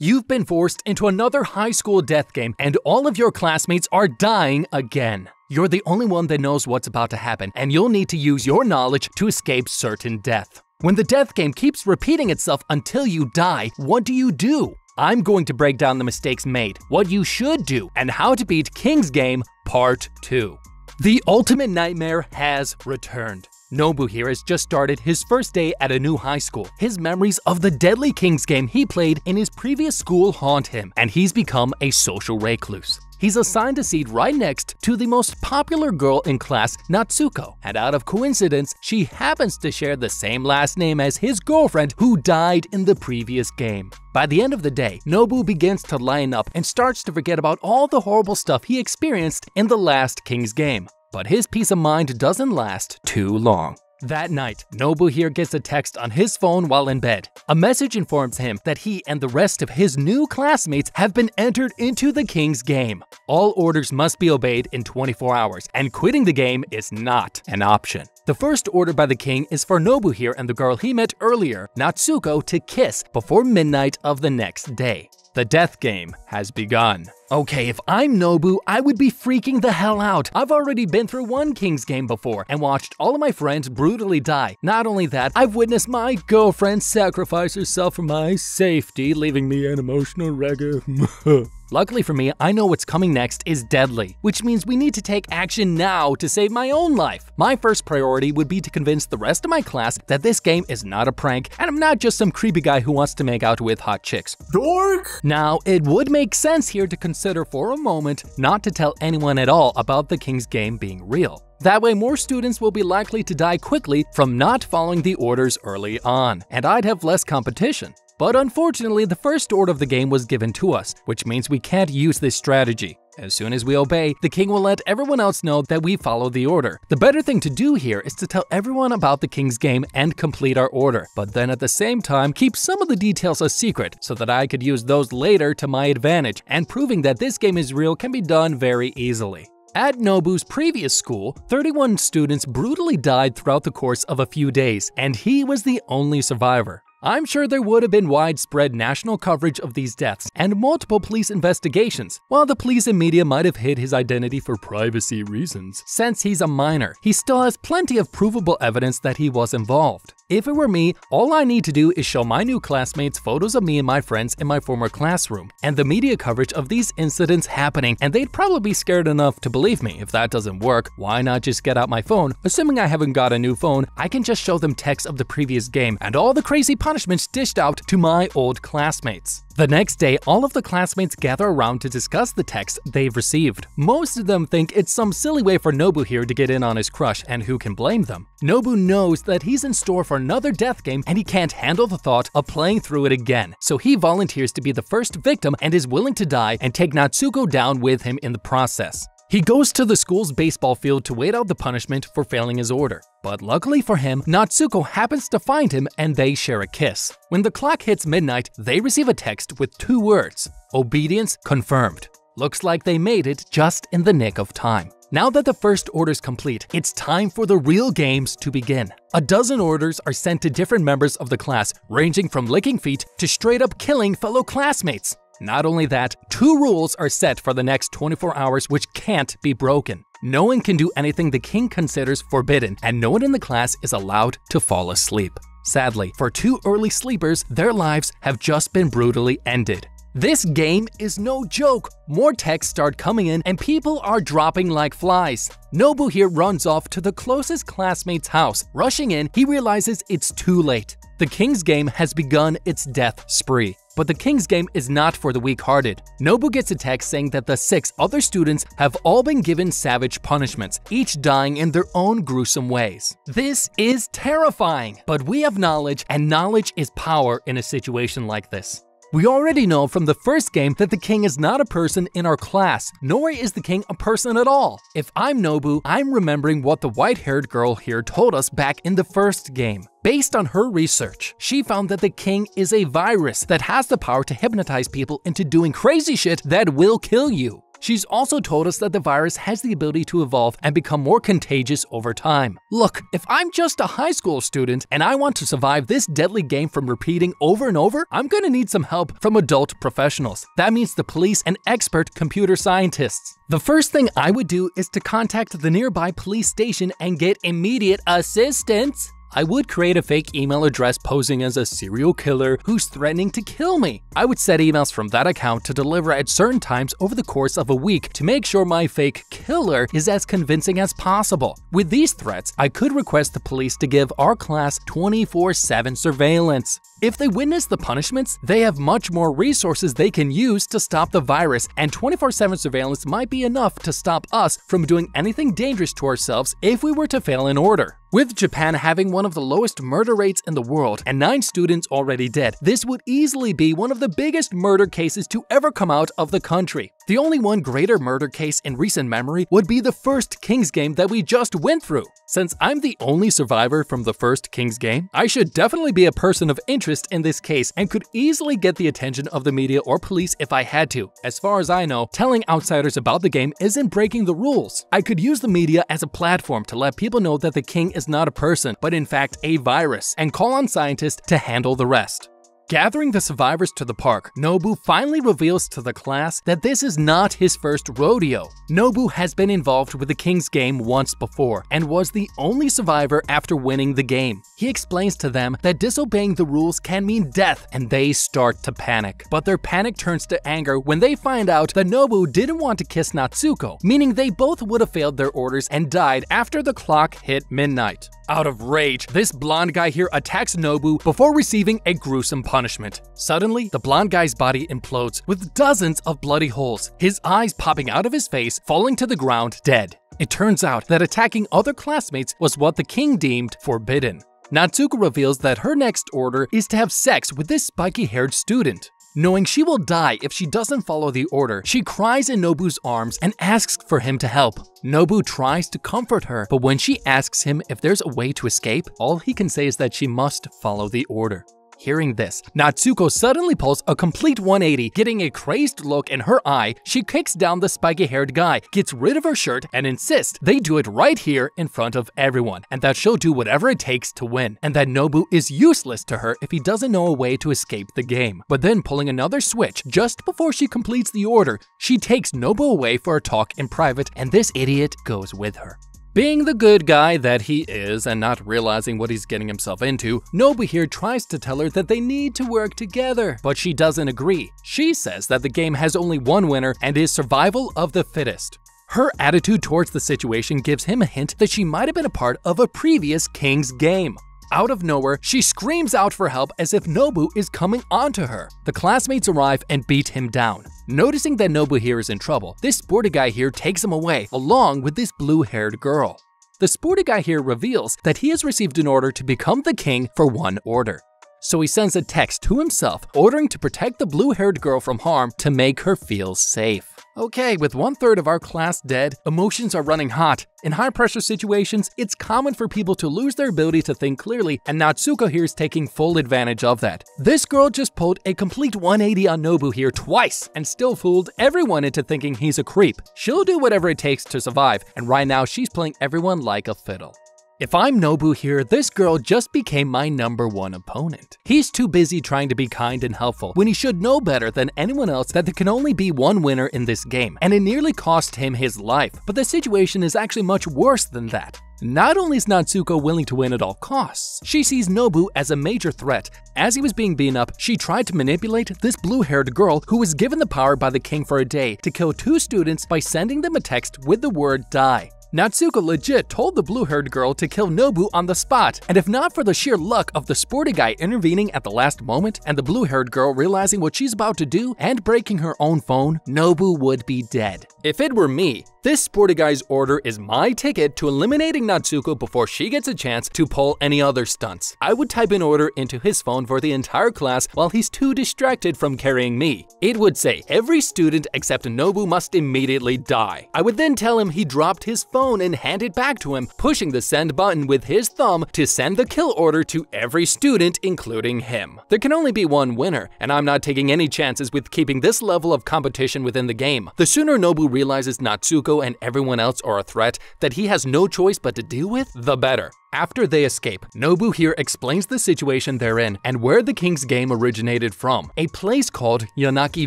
You've been forced into another high school death game, and all of your classmates are dying again. You're the only one that knows what's about to happen, and you'll need to use your knowledge to escape certain death. When the death game keeps repeating itself until you die, what do you do? I'm going to break down the mistakes made, what you should do, and how to beat King's Game Part 2. The ultimate nightmare has returned. Nobu here has just started his first day at a new high school. His memories of the deadly Kings game he played in his previous school haunt him, and he's become a social recluse. He's assigned a seat right next to the most popular girl in class, Natsuko, and out of coincidence, she happens to share the same last name as his girlfriend who died in the previous game. By the end of the day, Nobu begins to line up and starts to forget about all the horrible stuff he experienced in the last King's game. But his peace of mind doesn't last too long. That night, Nobu here gets a text on his phone while in bed. A message informs him that he and the rest of his new classmates have been entered into the King's game. All orders must be obeyed in 24 hours, and quitting the game is not an option. The first order by the king is for Nobu here and the girl he met earlier, Natsuko, to kiss before midnight of the next day. The death game has begun. Okay, if I'm Nobu, I would be freaking the hell out. I've already been through one King's game before and watched all of my friends brutally die. Not only that, I've witnessed my girlfriend sacrifice herself for my safety, leaving me an emotional wreck. Luckily for me, I know what's coming next is deadly, which means we need to take action now to save my own life. My first priority would be to convince the rest of my class that this game is not a prank and I'm not just some creepy guy who wants to make out with hot chicks. Dork! Now, it would make sense here to consider for a moment not to tell anyone at all about the King's game being real. That way, more students will be likely to die quickly from not following the orders early on, and I'd have less competition. But unfortunately, the first order of the game was given to us, which means we can't use this strategy. As soon as we obey, the king will let everyone else know that we follow the order. The better thing to do here is to tell everyone about the king's game and complete our order, but then at the same time keep some of the details a secret so that I could use those later to my advantage, and proving that this game is real can be done very easily. At Nobu's previous school, 31 students brutally died throughout the course of a few days, and he was the only survivor. I'm sure there would have been widespread national coverage of these deaths and multiple police investigations. While the police and media might have hid his identity for privacy reasons, since he's a minor, he still has plenty of provable evidence that he was involved. If it were me, all I need to do is show my new classmates photos of me and my friends in my former classroom, and the media coverage of these incidents happening, and they'd probably be scared enough to believe me. If that doesn't work, why not just get out my phone? Assuming I haven't got a new phone, I can just show them texts of the previous game and all the crazy punishments dished out to my old classmates. The next day, all of the classmates gather around to discuss the text they've received. Most of them think it's some silly way for Nobu here to get in on his crush, and who can blame them? Nobu knows that he's in store for another death game and he can't handle the thought of playing through it again. So he volunteers to be the first victim and is willing to die and take Natsuko down with him in the process. He goes to the school's baseball field to wait out the punishment for failing his order. But luckily for him, Natsuko happens to find him and they share a kiss. When the clock hits midnight, they receive a text with two words Obedience confirmed. Looks like they made it just in the nick of time. Now that the first order's complete, it's time for the real games to begin. A dozen orders are sent to different members of the class, ranging from licking feet to straight up killing fellow classmates. Not only that, two rules are set for the next 24 hours which can't be broken. No one can do anything the king considers forbidden, and no one in the class is allowed to fall asleep. Sadly, for two early sleepers, their lives have just been brutally ended. This game is no joke. More texts start coming in and people are dropping like flies. Nobu here runs off to the closest classmate's house. Rushing in, he realizes it's too late. The King's game has begun its death spree. But the King's game is not for the weak-hearted. Nobu gets a text saying that the six other students have all been given savage punishments, each dying in their own gruesome ways. This is terrifying, but we have knowledge, and knowledge is power in a situation like this. We already know from the first game that the king is not a person in our class, nor is the king a person at all. If I'm Nobu, I'm remembering what the white haired girl here told us back in the first game. Based on her research, she found that the king is a virus that has the power to hypnotize people into doing crazy shit that will kill you. She's also told us that the virus has the ability to evolve and become more contagious over time. Look, if I'm just a high school student and I want to survive this deadly game from repeating over and over, I'm gonna need some help from adult professionals. That means the police and expert computer scientists. The first thing I would do is to contact the nearby police station and get immediate assistance. I would create a fake email address posing as a serial killer who's threatening to kill me. I would set emails from that account to deliver at certain times over the course of a week to make sure my fake killer is as convincing as possible. With these threats, I could request the police to give our class 24 7 surveillance. If they witness the punishments, they have much more resources they can use to stop the virus, and 24 7 surveillance might be enough to stop us from doing anything dangerous to ourselves if we were to fail in order. With Japan having one of the lowest murder rates in the world and nine students already dead, this would easily be one of the biggest murder cases to ever come out of the country. The only one greater murder case in recent memory would be the first King's game that we just went through. Since I'm the only survivor from the first King's game, I should definitely be a person of interest in this case and could easily get the attention of the media or police if I had to. As far as I know, telling outsiders about the game isn't breaking the rules. I could use the media as a platform to let people know that the king is not a person, but in fact a virus, and call on scientists to handle the rest. Gathering the survivors to the park, Nobu finally reveals to the class that this is not his first rodeo. Nobu has been involved with the King's game once before and was the only survivor after winning the game. He explains to them that disobeying the rules can mean death and they start to panic. But their panic turns to anger when they find out that Nobu didn't want to kiss Natsuko, meaning they both would have failed their orders and died after the clock hit midnight. Out of rage, this blonde guy here attacks Nobu before receiving a gruesome punishment. Suddenly, the blonde guy's body implodes with dozens of bloody holes, his eyes popping out of his face, falling to the ground dead. It turns out that attacking other classmates was what the king deemed forbidden. Natsuko reveals that her next order is to have sex with this spiky haired student. Knowing she will die if she doesn't follow the order, she cries in Nobu's arms and asks for him to help. Nobu tries to comfort her, but when she asks him if there's a way to escape, all he can say is that she must follow the order. Hearing this, Natsuko suddenly pulls a complete 180, getting a crazed look in her eye. She kicks down the spiky haired guy, gets rid of her shirt, and insists they do it right here in front of everyone, and that she'll do whatever it takes to win, and that Nobu is useless to her if he doesn't know a way to escape the game. But then, pulling another switch just before she completes the order, she takes Nobu away for a talk in private, and this idiot goes with her. Being the good guy that he is and not realizing what he's getting himself into, Nobu here tries to tell her that they need to work together, but she doesn't agree. She says that the game has only one winner and is survival of the fittest. Her attitude towards the situation gives him a hint that she might have been a part of a previous King's game. Out of nowhere, she screams out for help as if Nobu is coming onto her. The classmates arrive and beat him down. Noticing that Nobu here is in trouble, this sporty guy here takes him away, along with this blue-haired girl. The sporty guy here reveals that he has received an order to become the king for one order. So he sends a text to himself ordering to protect the blue-haired girl from harm to make her feel safe. Okay, with one third of our class dead, emotions are running hot. In high pressure situations, it's common for people to lose their ability to think clearly, and Natsuko here is taking full advantage of that. This girl just pulled a complete 180 on Nobu here twice, and still fooled everyone into thinking he's a creep. She'll do whatever it takes to survive, and right now she's playing everyone like a fiddle. If I'm Nobu here, this girl just became my number one opponent. He's too busy trying to be kind and helpful when he should know better than anyone else that there can only be one winner in this game, and it nearly cost him his life. But the situation is actually much worse than that. Not only is Natsuko willing to win at all costs, she sees Nobu as a major threat. As he was being beaten up, she tried to manipulate this blue-haired girl who was given the power by the king for a day to kill two students by sending them a text with the word die. Natsuko legit told the blue-haired girl to kill Nobu on the spot, and if not for the sheer luck of the sporty guy intervening at the last moment and the blue-haired girl realizing what she's about to do and breaking her own phone, Nobu would be dead. If it were me, This sporty guy's order is my ticket to eliminating Natsuko before she gets a chance to pull any other stunts. I would type an order into his phone for the entire class while he's too distracted from carrying me. It would say every student except Nobu must immediately die. I would then tell him he dropped his phone and hand it back to him, pushing the send button with his thumb to send the kill order to every student, including him. There can only be one winner, and I'm not taking any chances with keeping this level of competition within the game. The sooner Nobu realizes Natsuko and everyone else are a threat that he has no choice but to deal with, the better. After they escape, Nobu here explains the situation they're in and where the King's game originated from. A place called Yonaki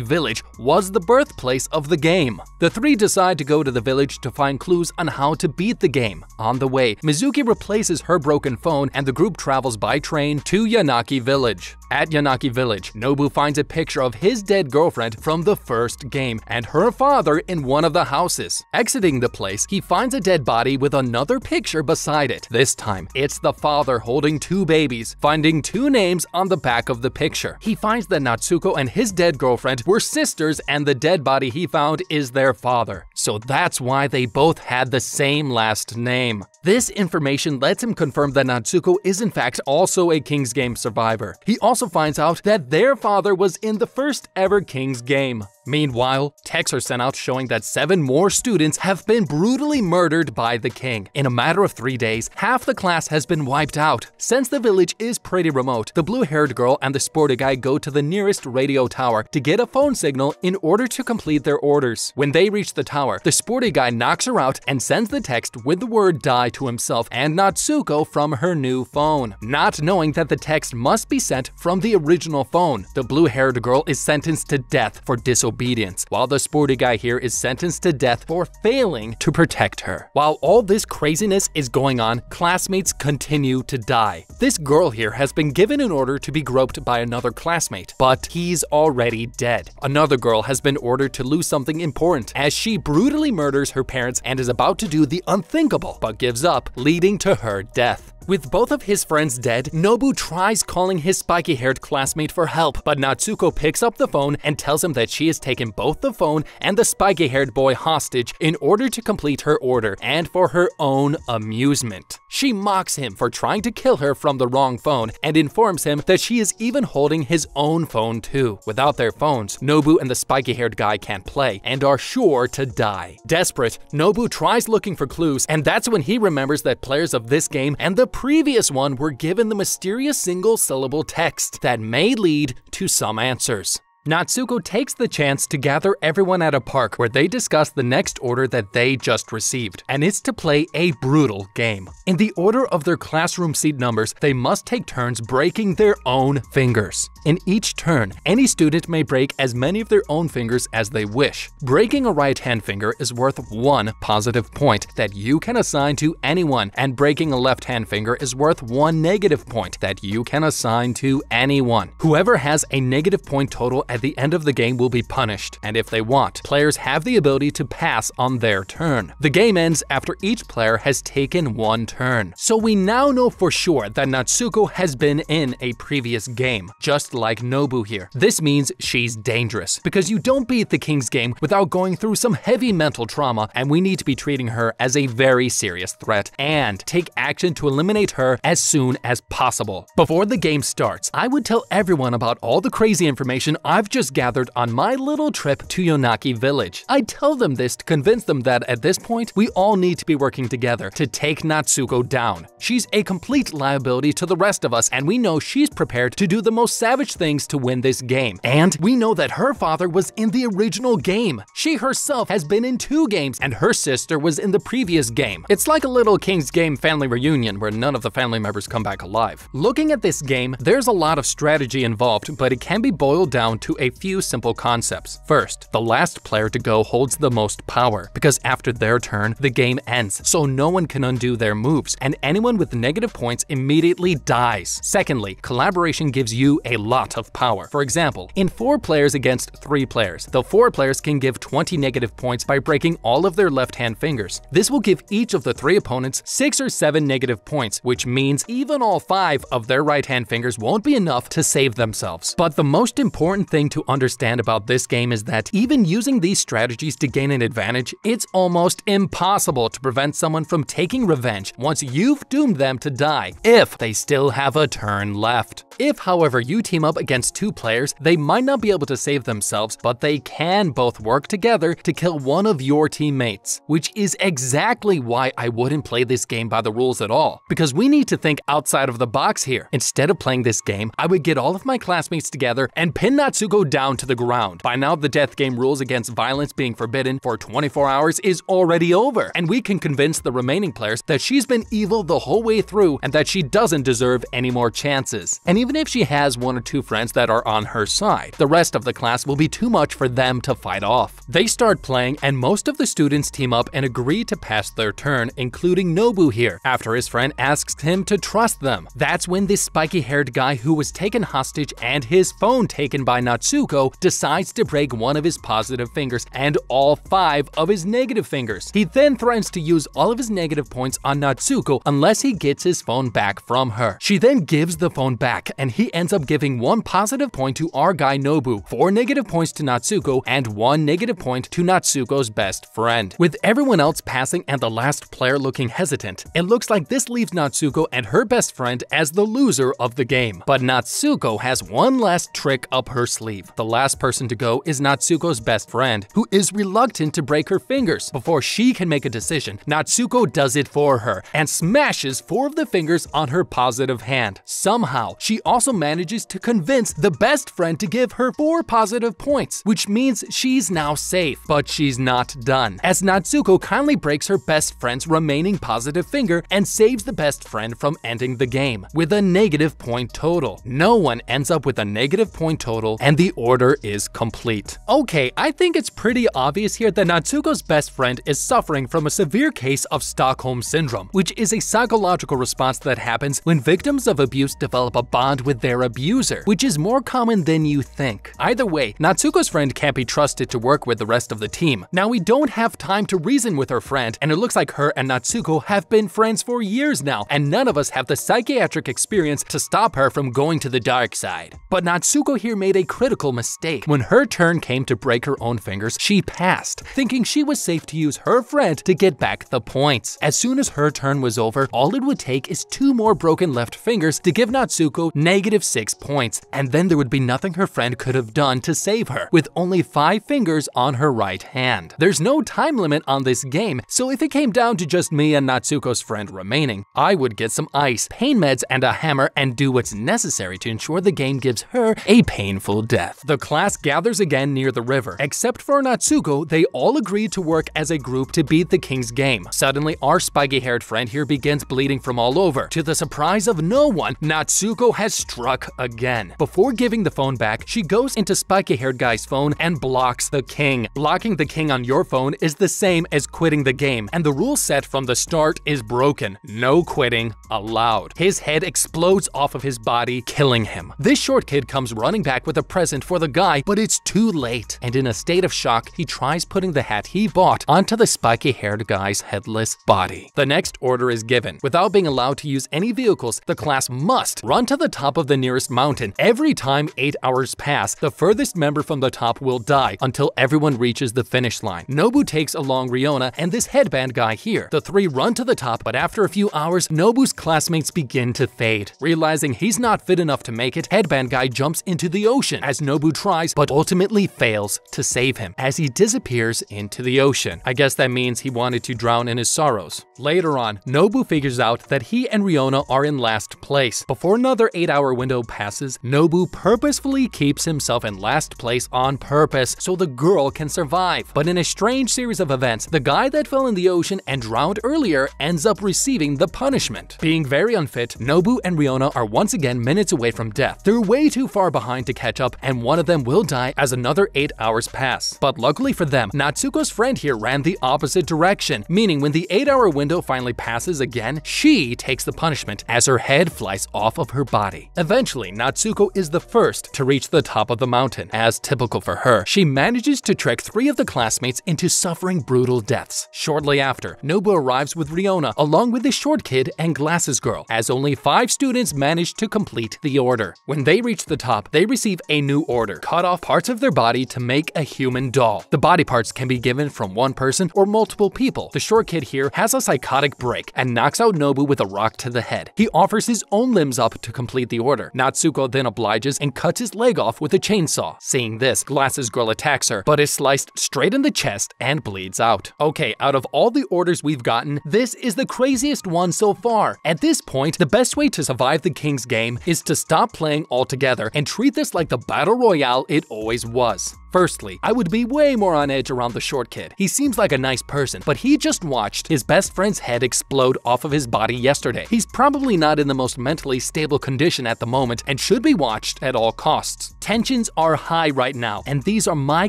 Village was the birthplace of the game. The three decide to go to the village to find clues on how to beat the game. On the way, Mizuki replaces her broken phone and the group travels by train to Yonaki Village. At Yonaki Village, Nobu finds a picture of his dead girlfriend from the first game and her father in one of the houses. Exiting the place, he finds a dead body with another picture beside it. This time, time, it's the father holding two babies, finding two names on the back of the picture. He finds that Natsuko and his dead girlfriend were sisters and the dead body he found is their father. So that's why they both had the same last name. This information lets him confirm that Natsuko is in fact also a King's Game survivor. He also finds out that their father was in the first ever King's Game. Meanwhile, texts are sent out showing that seven more students have been brutally murdered by the king. In a matter of three days, half the class has been wiped out. Since the village is pretty remote, the blue-haired girl and the sporty guy go to the nearest radio tower to get a phone signal in order to complete their orders. When they reach the tower, the sporty guy knocks her out and sends the text with the word die to himself and Natsuko from her new phone. Not knowing that the text must be sent from the original phone, the blue-haired girl is sentenced to death for disobedience disobedience, while the sporty guy here is sentenced to death for failing to protect her. While all this craziness is going on, classmates continue to die. This girl here has been given an order to be groped by another classmate, but he's already dead. Another girl has been ordered to lose something important as she brutally murders her parents and is about to do the unthinkable, but gives up, leading to her death. With both of his friends dead, Nobu tries calling his spiky-haired classmate for help, but Natsuko picks up the phone and tells him that she has taken both the phone and the spiky-haired boy hostage in order to complete her order and for her own amusement. She mocks him for trying to kill her from the wrong phone and informs him that she is even holding his own phone too. Without their phones, Nobu and the spiky-haired guy can't play and are sure to die. Desperate, Nobu tries looking for clues and that's when he remembers that players of this game and the previous one were given the mysterious single syllable text that may lead to some answers. Natsuko takes the chance to gather everyone at a park where they discuss the next order that they just received, and it's to play a brutal game. In the order of their classroom seat numbers, they must take turns breaking their own fingers. In each turn, any student may break as many of their own fingers as they wish. Breaking a right hand finger is worth one positive point that you can assign to anyone, and breaking a left hand finger is worth one negative point that you can assign to anyone. Whoever has a negative point total at the end of the game will be punished, and if they want, players have the ability to pass on their turn. The game ends after each player has taken one turn. So we now know for sure that Natsuko has been in a previous game, just like Nobu here. This means she's dangerous, because you don't beat the King's game without going through some heavy mental trauma, and we need to be treating her as a very serious threat, and take action to eliminate her as soon as possible. Before the game starts, I would tell everyone about all the crazy information I've I've just gathered on my little trip to Yonaki Village. I tell them this to convince them that at this point, we all need to be working together to take Natsuko down. She's a complete liability to the rest of us, and we know she's prepared to do the most savage things to win this game. And we know that her father was in the original game. She herself has been in two games, and her sister was in the previous game. It's like a little King's Game family reunion where none of the family members come back alive. Looking at this game, there's a lot of strategy involved, but it can be boiled down to a few simple concepts. First, the last player to go holds the most power, because after their turn, the game ends, so no one can undo their moves, and anyone with negative points immediately dies. Secondly, collaboration gives you a lot of power. For example, in 4 players against 3 players, the 4 players can give 20 negative points by breaking all of their left-hand fingers. This will give each of the 3 opponents 6 or 7 negative points, which means even all 5 of their right-hand fingers won't be enough to save themselves. But the most important thing thing to understand about this game is that even using these strategies to gain an advantage, it's almost impossible to prevent someone from taking revenge once you've doomed them to die, if they still have a turn left. If, however, you team up against two players, they might not be able to save themselves, but they can both work together to kill one of your teammates, which is exactly why I wouldn't play this game by the rules at all, because we need to think outside of the box here. Instead of playing this game, I would get all of my classmates together and pin Natsuko down to the ground. By now, the death game rules against violence being forbidden for 24 hours is already over, and we can convince the remaining players that she's been evil the whole way through and that she doesn't deserve any more chances. And even if she has one or two friends that are on her side, the rest of the class will be too much for them to fight off. They start playing, and most of the students team up and agree to pass their turn, including Nobu here, after his friend asks him to trust them. That's when this spiky haired guy who was taken hostage and his phone taken by Natsuko decides to break one of his positive fingers and all five of his negative fingers. He then threatens to use all of his negative points on Natsuko unless he gets his phone back from her. She then gives the phone back and he ends up giving one positive point to our guy Nobu, four negative points to Natsuko, and one negative point to Natsuko's best friend. With everyone else passing and the last player looking hesitant, it looks like this leaves Natsuko and her best friend as the loser of the game. But Natsuko has one last trick up her sleeve. The last person to go is Natsuko's best friend, who is reluctant to break her fingers. Before she can make a decision, Natsuko does it for her and smashes four of the fingers on her positive hand. Somehow, she also manages to convince the best friend to give her four positive points, which means she's now safe. But she's not done, as Natsuko kindly breaks her best friend's remaining positive finger and saves the best friend from ending the game with a negative point total. No one ends up with a negative point total, and the order is complete. Okay, I think it's pretty obvious here that Natsuko's best friend is suffering from a severe case of Stockholm Syndrome, which is a psychological response that happens when victims of abuse develop a bond with their abuser, which is more common than you think. Either way, Natsuko's friend can't be trusted to work with the rest of the team. Now, we don't have time to reason with her friend, and it looks like her and Natsuko have been friends for years now, and none of us have the psychiatric experience to stop her from going to the dark side. But Natsuko here made a critical mistake. When her turn came to break her own fingers, she passed, thinking she was safe to use her friend to get back the points. As soon as her turn was over, all it would take is two more broken left fingers to give Natsuko negative 6 points, and then there would be nothing her friend could have done to save her, with only 5 fingers on her right hand. There's no time limit on this game, so if it came down to just me and Natsuko's friend remaining, I would get some ice, pain meds, and a hammer and do what's necessary to ensure the game gives her a painful death. The class gathers again near the river. Except for Natsuko, they all agree to work as a group to beat the king's game. Suddenly, our spiky-haired friend here begins bleeding from all over. To the surprise of no one, Natsuko has struck again. Before giving the phone back, she goes into spiky-haired guy's phone and blocks the king. Blocking the king on your phone is the same as quitting the game, and the rule set from the start is broken. No quitting allowed. His head explodes off of his body, killing him. This short kid comes running back with a present for the guy, but it's too late. And in a state of shock, he tries putting the hat he bought onto the spiky-haired guy's headless body. The next order is given. Without being allowed to use any vehicles, the class must run to the top of the nearest mountain. Every time 8 hours pass, the furthest member from the top will die until everyone reaches the finish line. Nobu takes along Riona and this headband guy here. The three run to the top, but after a few hours, Nobu's classmates begin to fade. Realizing he's not fit enough to make it, Headband Guy jumps into the ocean as Nobu tries, but ultimately fails to save him as he disappears into the ocean. I guess that means he wanted to drown in his sorrows. Later on, Nobu figures out that he and Riona are in last place. Before another 8 hour window passes, Nobu purposefully keeps himself in last place on purpose so the girl can survive. But in a strange series of events, the guy that fell in the ocean and drowned earlier ends up receiving the punishment. Being very unfit, Nobu and Riona are once again minutes away from death. They're way too far behind to catch up, and one of them will die as another 8 hours pass. But luckily for them, Natsuko's friend here ran the opposite direction, meaning when the 8 hour window finally passes again, she takes the punishment as her head flies off of her body. Eventually, Natsuko is the first to reach the top of the mountain. As typical for her, she manages to trick three of the classmates into suffering brutal deaths. Shortly after, Nobu arrives with Riona, along with the short kid and glasses girl, as only five students manage to complete the order. When they reach the top, they receive a new order, cut off parts of their body to make a human doll. The body parts can be given from one person or multiple people. The short kid here has a psychotic break and knocks out Nobu with a rock to the head. He offers his own limbs up to complete the order. Natsuko then obliges and cuts his leg off with a chainsaw. Seeing this, Glasses Girl attacks her, but is sliced straight in the chest and bleeds out. Okay, out of all the orders we've gotten, this is the craziest one so far. At this point, the best way to survive the King's game is to stop playing altogether and treat this like the battle royale it always was. Firstly, I would be way more on edge around the short kid. He seems like a nice person, but he just watched his best friend's head explode off of his body yesterday. He's probably not in the most mentally stable condition at the moment and should be watched at all costs. Tensions are high right now, and these are my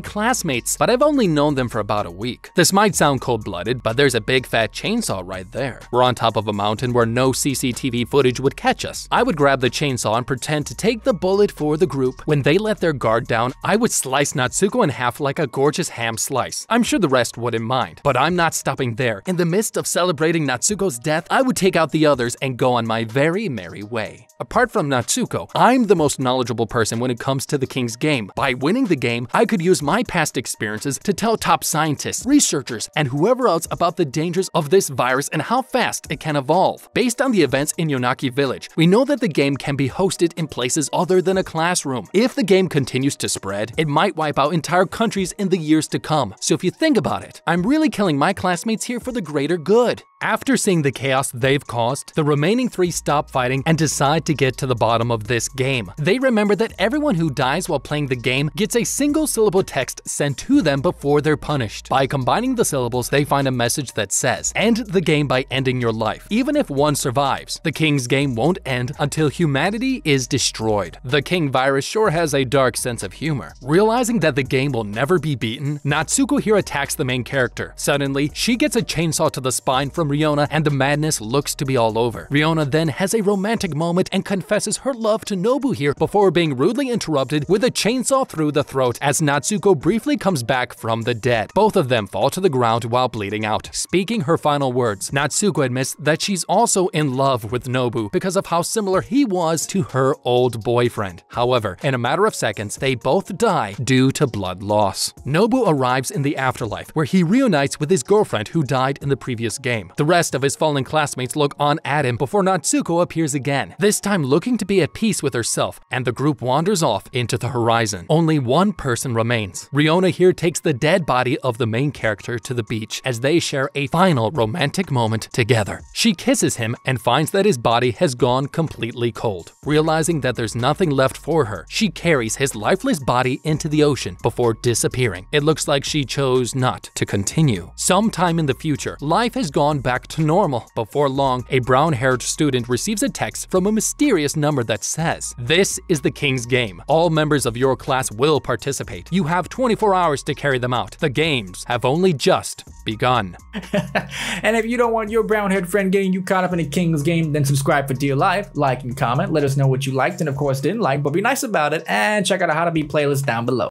classmates, but I've only known them for about a week. This might sound cold-blooded, but there's a big fat chainsaw right there. We're on top of a mountain where no CCTV footage would catch us. I would grab the chainsaw and pretend to take the bullet for the group. When they let their guard down, I would slice not Natsuko in half like a gorgeous ham slice. I'm sure the rest wouldn't mind, but I'm not stopping there. In the midst of celebrating Natsuko's death, I would take out the others and go on my very merry way. Apart from Natsuko, I'm the most knowledgeable person when it comes to the King's game. By winning the game, I could use my past experiences to tell top scientists, researchers, and whoever else about the dangers of this virus and how fast it can evolve. Based on the events in Yonaki Village, we know that the game can be hosted in places other than a classroom. If the game continues to spread, it might wipe out out entire countries in the years to come. So if you think about it, I'm really killing my classmates here for the greater good. After seeing the chaos they've caused, the remaining three stop fighting and decide to get to the bottom of this game. They remember that everyone who dies while playing the game gets a single syllable text sent to them before they're punished. By combining the syllables, they find a message that says, End the game by ending your life. Even if one survives, the King's game won't end until humanity is destroyed. The King virus sure has a dark sense of humor. Realizing that the game will never be beaten, Natsuko here attacks the main character. Suddenly, she gets a chainsaw to the spine from Riona and the madness looks to be all over. Riona then has a romantic moment and confesses her love to Nobu here before being rudely interrupted with a chainsaw through the throat as Natsuko briefly comes back from the dead. Both of them fall to the ground while bleeding out. Speaking her final words, Natsuko admits that she's also in love with Nobu because of how similar he was to her old boyfriend. However, in a matter of seconds, they both die due to blood loss. Nobu arrives in the afterlife where he reunites with his girlfriend who died in the previous game. The rest of his fallen classmates look on at him before Natsuko appears again, this time looking to be at peace with herself, and the group wanders off into the horizon. Only one person remains. Riona here takes the dead body of the main character to the beach as they share a final romantic moment together. She kisses him and finds that his body has gone completely cold. Realizing that there's nothing left for her, she carries his lifeless body into the ocean before disappearing. It looks like she chose not to continue. Sometime in the future, life has gone back to normal. Before long, a brown-haired student receives a text from a mysterious number that says, This is the King's Game. All members of your class will participate. You have 24 hours to carry them out. The games have only just begun. and if you don't want your brown-haired friend getting you caught up in the King's Game, then subscribe for dear life, like and comment, let us know what you liked and of course didn't like, but be nice about it, and check out a how to be playlist down below.